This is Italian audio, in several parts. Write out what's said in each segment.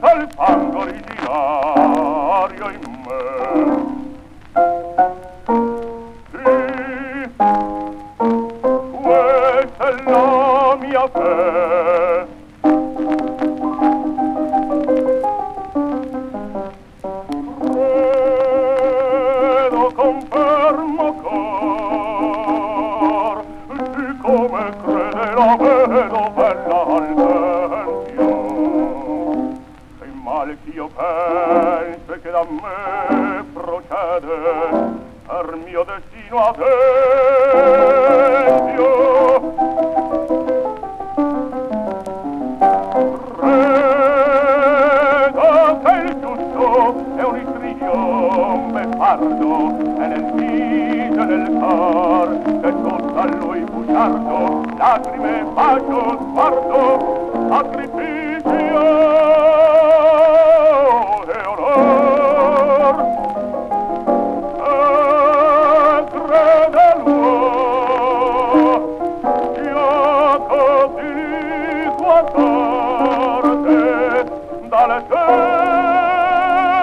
senza il fango originario in me. Sì, questa è la mia fede, ch'io penso che da me procede per mio destino adempio. Beffardo e nel viso nel cor che tutto a lui bugiardo lacrime, bacio, sguardo sacrificio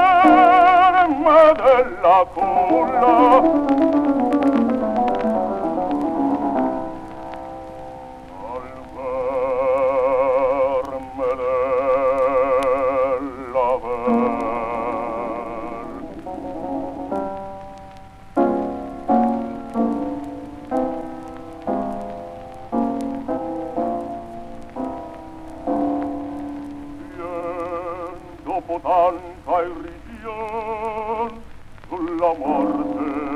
ferma della culla dopo tanta irrision sulla morte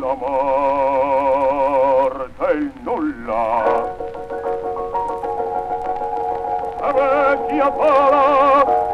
l'amor del nulla. Vecchia parola